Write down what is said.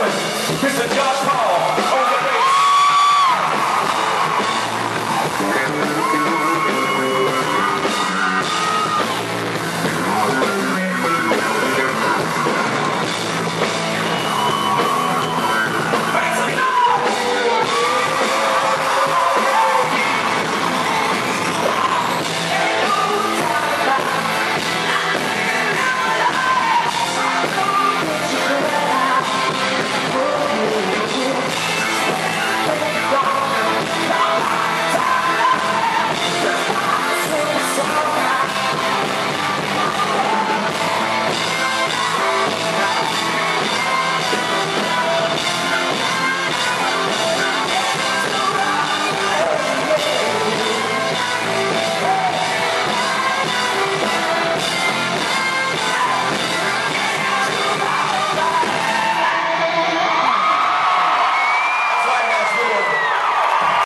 Mr. Josh a